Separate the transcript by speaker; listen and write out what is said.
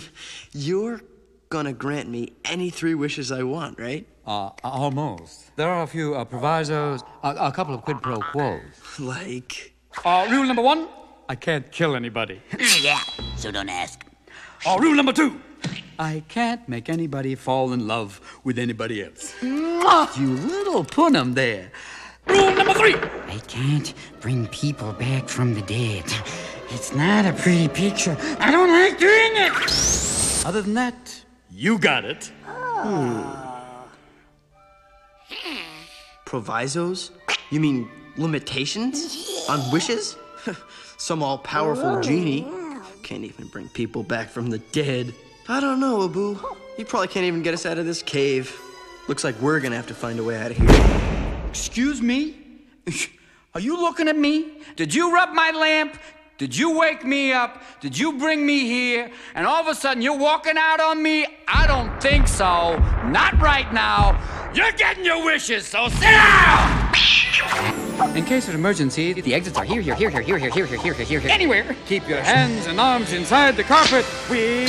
Speaker 1: You're gonna grant me any three wishes I want, right?
Speaker 2: Uh, almost. There are a few uh, provisos, a, a couple of quid pro quos.
Speaker 1: Like.
Speaker 2: Uh, rule number one I can't kill anybody.
Speaker 3: yeah, so don't ask.
Speaker 2: Uh, rule number two I can't make anybody fall in love with anybody else. Mwah! You little punim there. Rule number three
Speaker 3: I can't bring people back from the dead. It's not a pretty picture. I don't like doing it.
Speaker 2: Other than that, you got it.
Speaker 1: Provisos? You mean limitations? On wishes? Some all powerful genie. Can't even bring people back from the dead. I don't know, Abu. You probably can't even get us out of this cave. Looks like we're gonna have to find a way out of here.
Speaker 2: Excuse me? Are you looking at me? Did you rub my lamp? Did you wake me up? Did you bring me here? And all of a sudden you're walking out on me? I don't think so. Not right now. You're getting your wishes, so sit down! In case of emergency, the exits are here, here, here, here, here, here, here, here, here, here, here, anywhere. Keep your hands and arms inside the carpet. We